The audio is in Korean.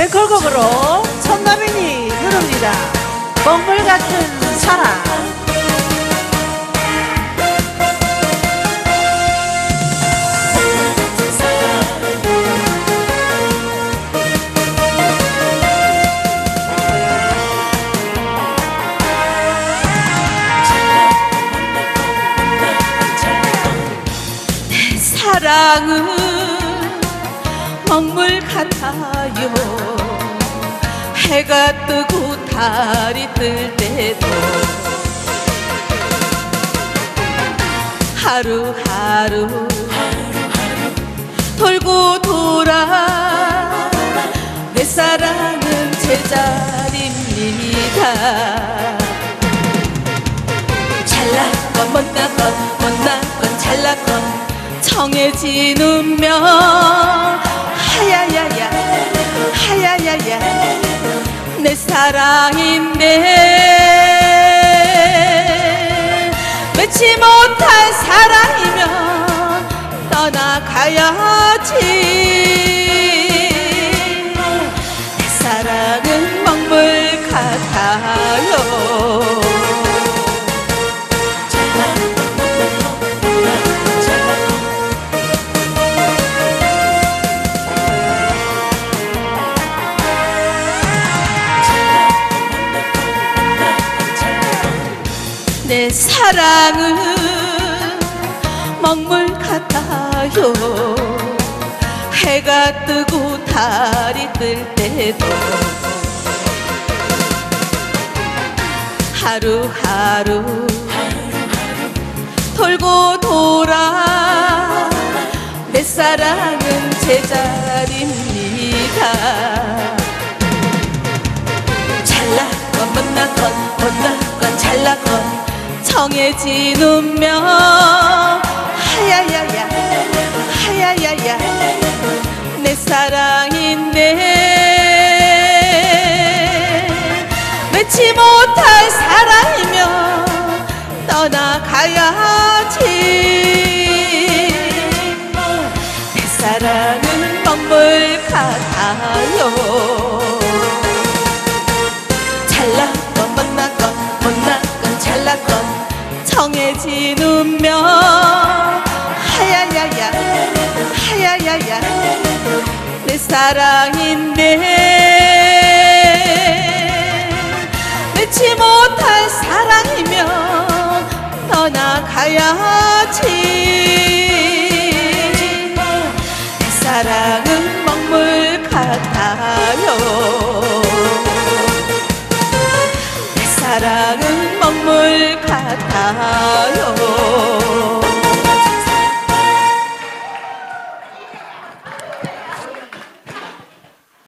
앵콜곡으로 천나빈이 부릅니다. 먹물 같은 사랑. 사랑은 먹물 같아요? 해가 뜨고 달이 뜰 때도 하루하루 돌고 돌아 내 사랑은 제자리입니다. 잘났건 못났건 못났건 잘났건 정해진 운명 야야야 내 사랑인데 맺지 못할 사랑이면 떠나가야지. 내 사랑은 먹물 같아요 내 사랑은 먹물 같아요. 해가 뜨고 달이 뜰 때도 하루하루 돌고 돌아 내 사랑은 제자리입니다 정해진 운명. 하야야야. 하야야야. 내 사랑인데. 맺지 못할 사랑이면 떠나가야지. 내 사랑은 먹물 같아요 정해진 운명. 하야야야 하야야야 내 사랑인데 맺지 못할 사랑이면 떠나가야지. 내 사랑은 먹물 같아요. 내 사랑은 눈물 같아요.